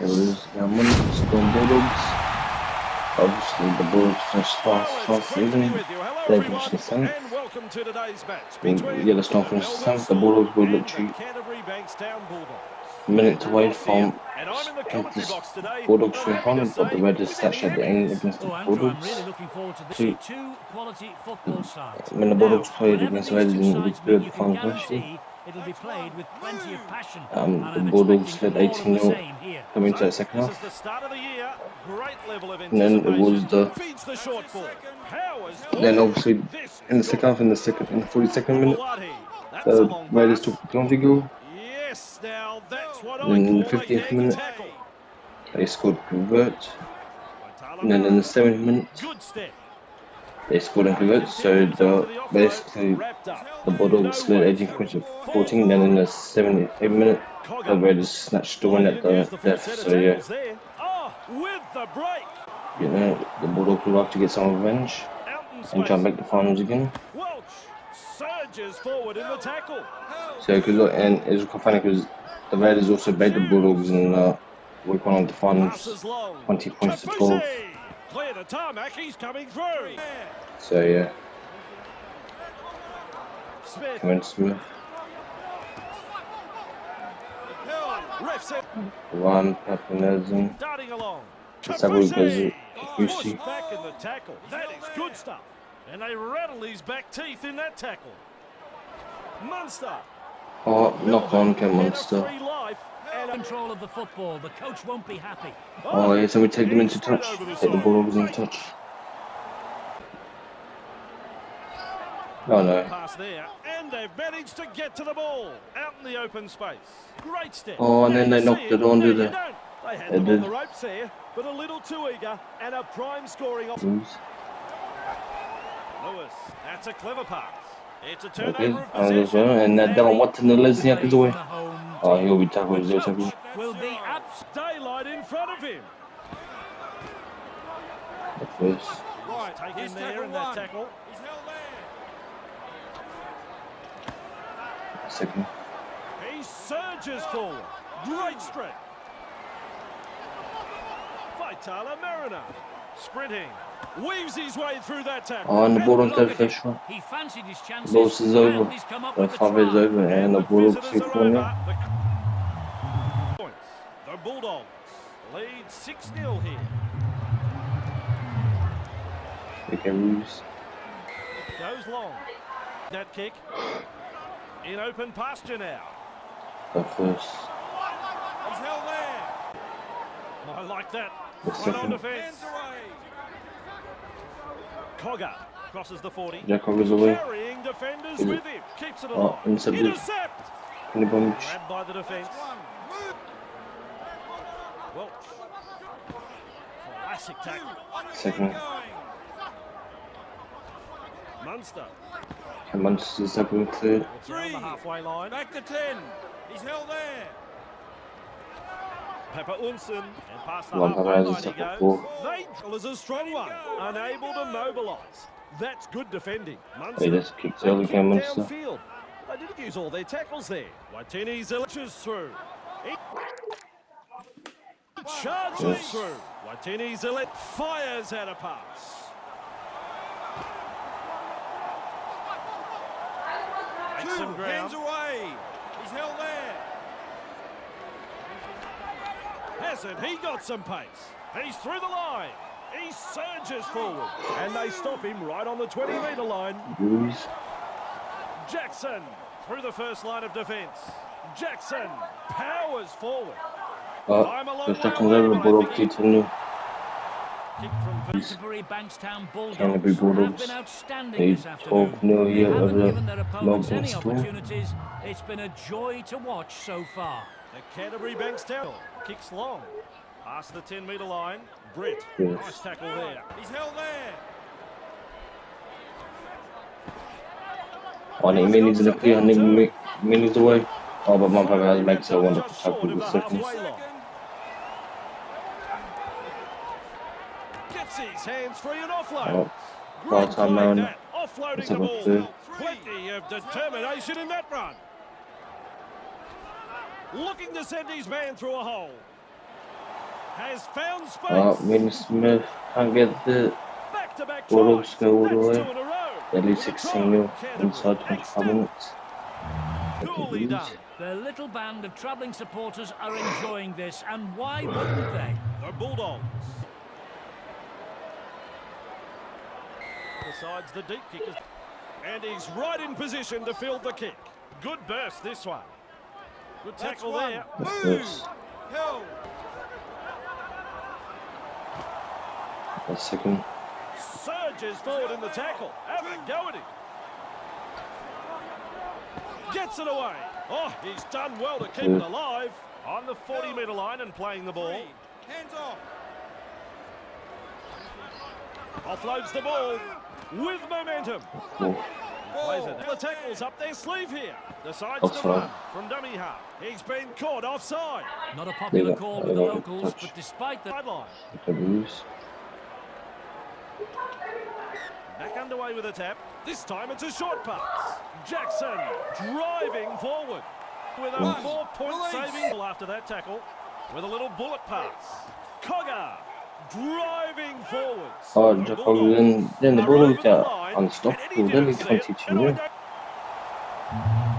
Was Yaman, Storm Bulldogs. Obviously, the Bulldogs finished last, last season. They finished the seventh. Yeah, the Storm finished seventh. The Bulldogs were literally minutes away from the Bulldogs to opponent, but the Raiders slashed at the end against the Bulldogs. See, when the Bulldogs played against the Raiders in the good final last year, It'll be played with plenty of passion. Um, the Bulldogs led 18 0 coming into that second half. And then it was the. Then obviously in the second half, in the second, in the 42nd minute, the Raiders took the penalty goal. And in the 50th minute, they scored convert. And then in the 7th minute, they scored and converted. So the basically the Bulldogs slid 18 points to 14. Then in the 78th minute, the Raiders snatched the win at the death. So yeah, you know the Bulldogs would like to get some revenge and try and make the finals again. So because look, and it's quite funny because the Raiders also beat the Bulldogs in uh, week one of the finals, 20 points to 12. Clear the tarmac, he's coming through. So yeah. Smith. Come in, Smith. One Papenhuyzen. Darting along. Capusi. Back in the tackle. That is good stuff. And they rattle his back teeth in that tackle. Munster. Oh, knock on, Ken Munster. Control of the football. The coach won't be happy. Oh, yeah, so we take them into touch. Take the ball over in touch. Oh no. Pass there, and they've managed to get to the ball out in the open space. Great step. Oh, and then they knocked it onto the. They had them on the ropes there, but a little too eager, and a prime scoring option. Lewis, that's a clever pass. It's a turnover okay. of possession. And that devil what in the Lesniak is away. Oh, he'll be tackled. He'll be tackled. Will be up daylight in front of him. First. Right, take him there in that tackle. He's held there. Second. He surges forward. Great strength. Faitala Mariner. Sprinting. Weaves his way through that tackle. On the ball on the fish one. He fancied his chances. Loss is over. The five is over and the Bulldogs keep corner. The Bulldogs lead 6-0 here. They can lose. Goes long. That kick. In open pasture now. The first. He's held there. I like that. The second. defense. Cogger crosses the 40. Jack Cogger's away. Carrying defenders with him. Keeps it oh, intercepted. Intercept. In the. Grabbed by the defense. Welch. Classic tackle. Second. Munster. And Munster's tackling third. Three. the halfway line. Back to 10. He's held there. Papenhuyzen and past the halfway line he goes. They is a strong one, unable to mobilise. That's good defending. Munson hey, that's kicked early game downfield. They didn't use all their tackles there. Watene Ziliches through. He charges yes. through. Watene Zilit fires out a pass. Two, hands away. He's held there. Hasn't he got some pace? He's through the line. He surges forward. And they stop him right on the 20-metre line. Jackson through the first line of defence. Jackson powers forward. Just tackle over Bulldog Kitchen. Canterbury Bulldogs. They 12 0 here over Melbourne Storm. It's been a joy to watch so far. The Canterbury Banks Bankstown kicks long. Past the 10 metre line. Brett, yes. nice tackle there. He's held there. Oh, Meaney's in the clear. Nick Meaney's away. Oh, but my brother has makes a wonderful tackle with seconds. Gets his hands free and offload. Oh, time man. Offloading the ball. Plenty of determination in that run. Looking to send his man through a hole. Has found space. Wayne Smith can't get the Back-to-back Bulldogs tries. go all the way. two in a row. at least The 16 nil try. inside Canterbury 25 minutes. Coolly done. Their little band of travelling supporters are enjoying this, and why wouldn't they? The Bulldogs. Besides the deep kickers. And he's right in position to field the kick. Good burst this one. Good tackle there. That's the second. Surges forward in the tackle. Have a go at him. Gets it away. Oh, he's done well to keep it alive. On the 40 metre line and playing the ball. Hands off. Offloads the ball with momentum. Cool. Plays it. The tackle's up their sleeve here. Decides to run from dummy half. He's been caught offside. Not a popular Yeah, call with the locals, but despite the Sideline. The Blues. Back underway with a tap. This time it's a short pass. Jackson driving forward with a four-point saving goal after that tackle with a little bullet pass. Cogger driving forwards. Oh, The Jack Bulldogs then, then the are Bulldogs over the are line, unstoppable. and he They're didn't like see it, 22 and I nil. don't-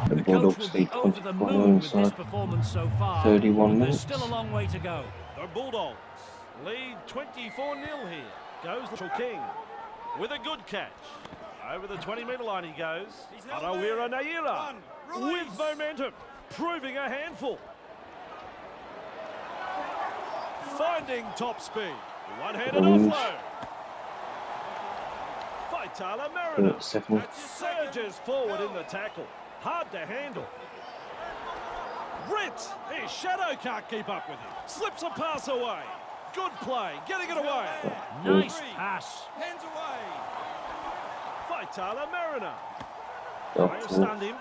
The The coach Bulldogs lead be over the 24 moon with this inside. so 31 minutes. There's still a long way to go. The Bulldogs lead 24-0 here. Goes Little King with a good catch. Over the 20-metre line he goes. He's held Arawira there. Naira with momentum, proving a handful. Finding top speed. One-handed offload. Faitala Mariner surges forward in the tackle. Hard to handle. Britt, his shadow can't keep up with him. Slips a pass away. Good play, getting it away. Nice Three. pass. Hands away. Faitala Mariner. Oh, May have stunned him.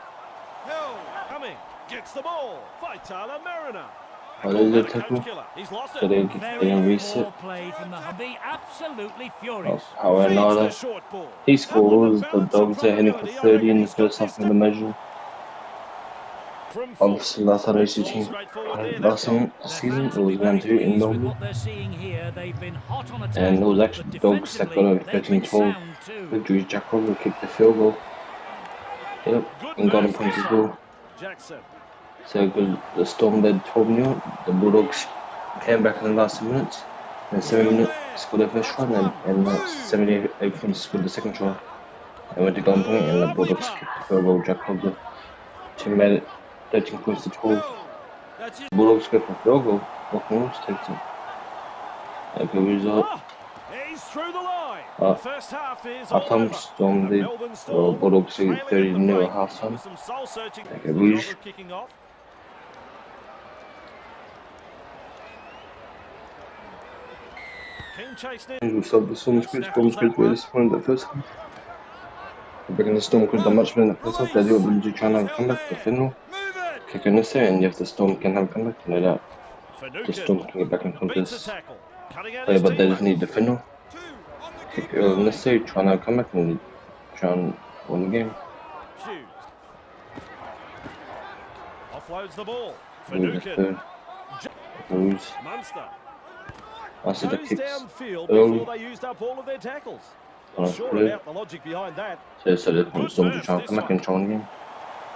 Held. Coming, gets the ball. Faitala Mariner. There's a tackle. Killer. He's lost So they, it. they Very can reset. play from the Humvee. Absolutely Oh, furious. how Feeds the another. He scores. The Dogs are heading for 30 reckon in the he's first half of the measure. From full. Obviously, last time they used team straightforward last season, Their season fans it was round two in pleased Melbourne. what they're seeing here. They've been hot on attack, And it was actually Dogs that got a defensively, they've been 13-12 victory. Jack Rober kicked the field goal. Yep, and got him move points this as well. Jackson. So. The Storm led 12 0. The Bulldogs came back in the last minutes. In 7 minutes, scored their first try, and in the 78 minutes, scored the second try. They went to gun point, and the Bulldogs kicked the field goal. Jack Rober. Team made it 13 points to 12. That's it. Bulldogs go for field goal. Walking Wolves takes it. A good result. He's through the line. Uh, the first half is all Halftime over. Storm The. Well, Bulldogs lead trailing 30 at the 0 break at halftime. with Some soul searching. Take a The rouge. job of kicking off. King chase near. We saw the Storm squid, Storm squid were disappointed at first half. But in the Storm could have done much better in the first half. They do what they trying to have a comeback. The final Move it. kick in this and if the Storm can have a comeback, you know that the Storm can get back in beats a contest. tackle. Yeah, but they just need the final. Two. On the Kick kick. in this stage, trying to have a comeback and try and win the game. Hughes. Offloads the ball. Lose the Finucane. third. Lose. Munster. After the Goes kicks downfield early. before they used up all of their tackles. on a Sorted play. the logic behind that. So, so they want Storm to try and come back and try.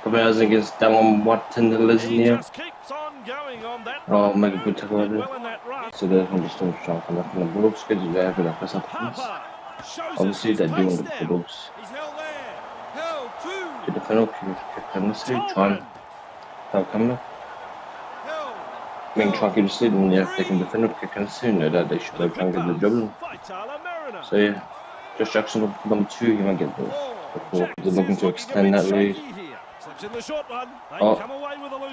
Probably as against Dallin Watson, the He Lesnier. just keeps on going on that Oh, make a good tackle out there. well in that run. So they want the Storm to try and come back. And the Bulldogs schedule they have it up as up Papa shows us Obviously, they're doing the. Bulldogs. He's held there. Held. Two. to the final kick, kick in this stage, try and Tolman. have a comeback. Held. Mean, try and the if they can defend it, kick in soon, that they should have try to get the Mariner. So yeah, Josh Jackson number two, he might get the Four. they're looking to extend that lead. the Oh.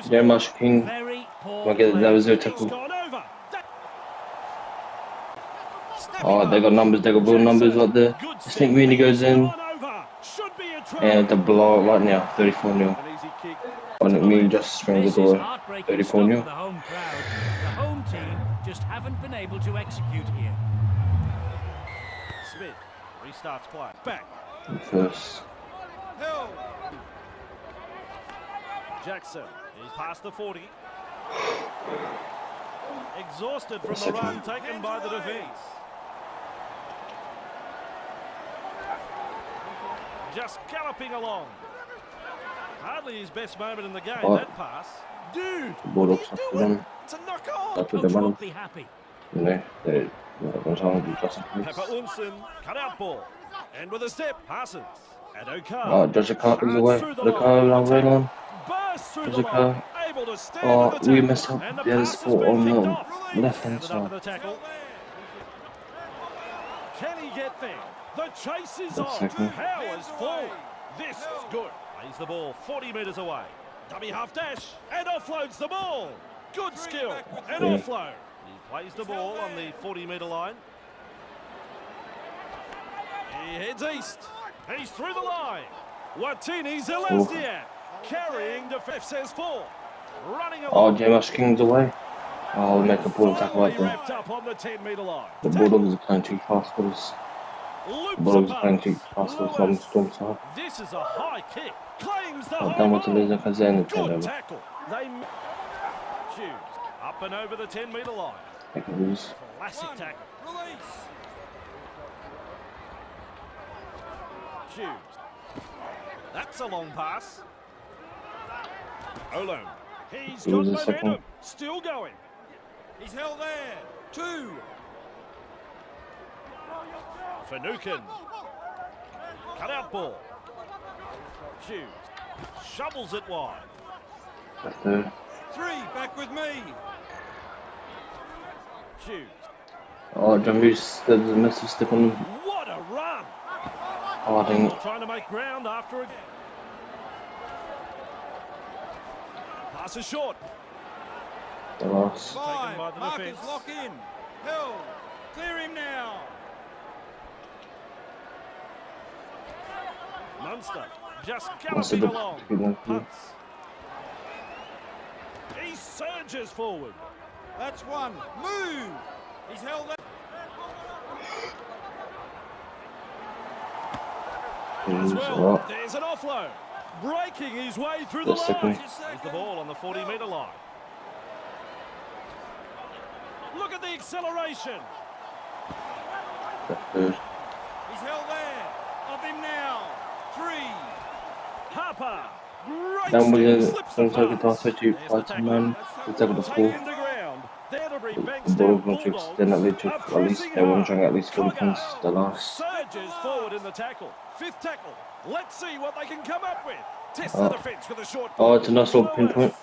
Yeah, ball. Marsh King might get was their tackle. Oh, they got up. numbers, they got real numbers out there. Good Snake really goes in, and the blow right now, 34 0. An easy kick. On it, me just springs This it is away. heartbreaking 34 stuff 0. for the home crowd. The home team just haven't been able to execute here. Smith restarts play. Back. First, Held. Jackson. He's past the 40. exhausted from the run taken by the defence. Just galloping along. Hardly his best moment in the game, Oh. that pass. Dude, Bulldogs after them. it's a knock on. That's what they want. be happy. You know, they they're to do Justin Pepper Cruz. Unsen, cut out ball. And with a step, passes. And Okar. Oh, Joshua Carr is away. The car long rail on. Burst through a line, car. able to stand Oh, we messed up the the other pass has spot on the left hand Ended up in side. the. Can he get there? The chase is on. Powers forward. This is good. Plays the ball 40 metres away. Dummy half dash and offloads the ball. Good skill and offload. He plays the ball on the 40 metre line. He heads east. He's through the line. Watene Zelezniak carrying defence says four. Running Oh. James King's away. Oh, we'll make a ball tackle right Finally there. up on the 10 metre line. The Bulldogs are playing too fast for us. The Bulldogs are playing too fast for us from Lewis. Storm side. This is a high kick. Claims the Oh, high done with the ball. loser because they're in the Good turnover. Tackle. Hughes up and over the 10 metre line. Make. Classic One. tackle. Release. Hughes. That's a long pass. Olam. He's got Who's the momentum. second? Still going. He's held there. Two. Finucane. Cut out ball. Hughes. Shovels it wide. The third. Three. Back with me. Hughes. Oh, John Reese, there's a massive step on him. What a run. Oh, dang it. Trying to make ground after a... Pass is short. The last. Five. by the Markers defence. lock in. Held. Clear him now. Munster just Munster galloping along. Punts. He surges forward. That's one. Move. He's held there. As well, there's an offload. Breaking his way through The the second. line. Here's the ball on the 40 metre line. Look at the acceleration. The. He's held there. Of him now. Three. Harper. Great Dan stick, Williams slips from the Turkey pass. to to There's the fight man. The tackle the Taken score. to ground. There'll The Bankstown Bulldogs want to Bulldogs extend that lead to at least pressing they want hard. to get at least 40 points. The last. Surges forward in the tackle. Fifth tackle. Let's see what they can come up with. Test Oh. the ah. defence with a short Oh, it's a nice little pinpoint.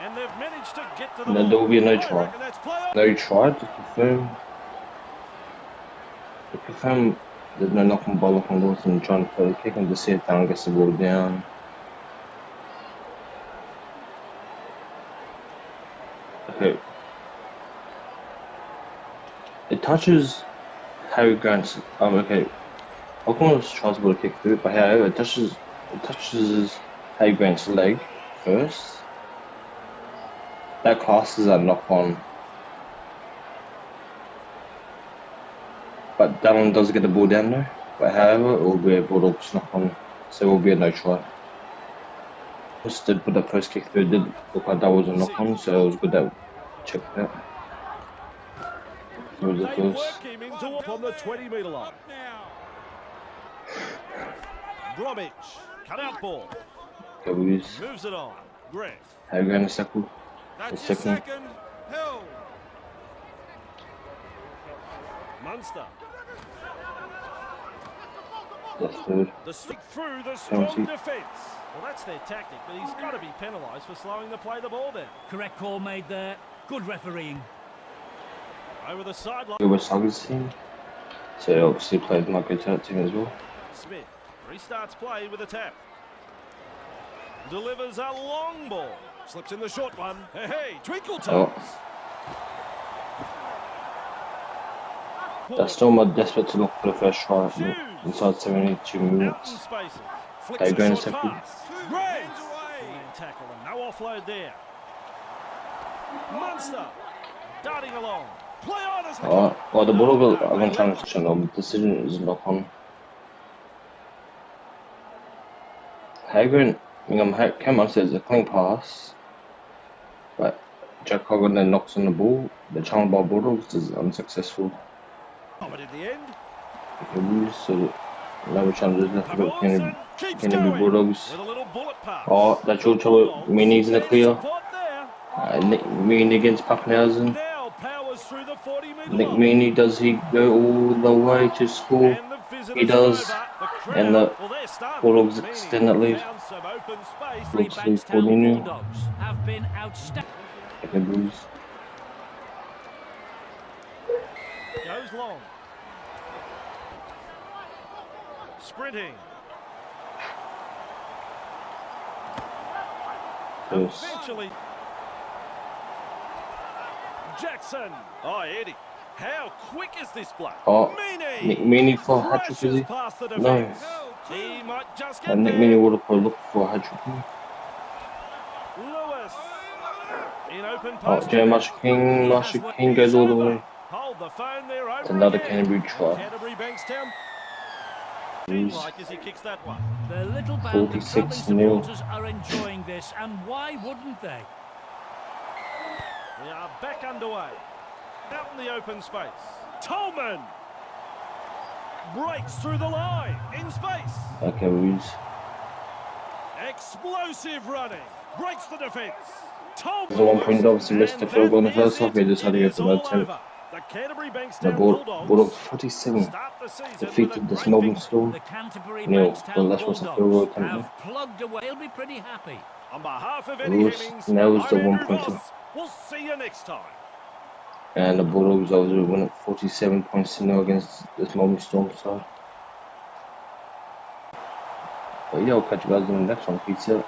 And they've managed to get to the And then there will be a no try. reckon that's play on. No, tried to confirm. To confirm there's no knock on ball on Wilson trying to play the kick and just see if down gets the ball down. Okay. It touches Harry Grant's um okay. Oklahoma tries to kick through, but however it touches it touches Harry Grant's leg first. That classes a knock on. But that one does get the ball down there. But however, it will be a Bulldogs knock on, so it will be a no try. Just did put the first kick through, did look like that was a knock on, so it was good that checked that. It was a They close. work him into up on the 20 metre line. Bromwich. Cut out ball. Goes. Moves it on. Grant. Harry Grant is tackle. That's The second. second. Munster. The third. The stick through the strong defence. Well, that's their tactic, but he's got to be penalised for slowing the play the ball down. Correct call made there. Good refereeing. Over the sideline. It was Huggins team. So he obviously played my good that team as well. Smith restarts play with a tap. Delivers a long ball. Slips in the short one. Hey, hey, twinkle Oh. Toes. They're still more desperate to look for the first try inside 72 minutes. spaces. Hey, Flicks going short second. pass. Two Great. hands away. Man tackle and no offload there. Munster darting along. Play on as Oh, well, the Bulldogs are going to try and switch on them. Decision is knock on. Hagen, Ingham, Cam Munster is a clean pass. But Jack Hogan then knocks on the ball. The challenge by Bulldogs is unsuccessful. Oh, but in the end, They lose, so now we're trying to left about Kennedy, Wilson keeps Kennedy Bulldogs. with a little bullet pass. Oh, that's your trouble. Meaney's in the clear. Uh, Nick Meany against Papenhuyzen. Now powers through the 40 metre Nick. Meany, does he go all the way to score? The He does. The And the well, they're stunned. Bulldogs extend that lead. found some open space. Three Looks like Bankstown Coutinho. Bulldogs have been outstanding. They lose. Goes long. Sprinting. Yes. Eventually. Jackson. Oh, Eddie. How quick is this bloke? Oh, Nick Meany for a hat trick, is Crashes he? past No. He might just get And Nick there. Meany would have probably looked for a hat trick. Lewis. In open Oh, post. Jay Marshall King, Marshall King goes all the way. Hold the phone there over another again. Canterbury try. Canterbury Bankstown. Like as he kicks that one. The little band of 46 clubbing nil. supporters are enjoying this, and why wouldn't they? We are back underway. Out in the open space. Tolman breaks through the line in space. Okay, lose. Explosive running. Breaks the defence. Tolman. There's a one point obviously missed the And field goal in the first half. it. They just had to It go is for that all attempt. over. The Canterbury Bankstown Bull- Bulldogs Bulldogs 47 start the season defeated with a this great Melbourne. Storm. The Canterbury Nil. Bankstown Well, that's what's the field goal Bulldogs attempt, have plugged away. They'll be pretty happy. On behalf of Eddie Lewis Hemmings, nails the one Andrew pointer. Voss. We'll see you next time. And the Bulldogs obviously win at 47 points to nil against this Melbourne Storm side. But yeah, I'll catch you guys in the next one. Peace out.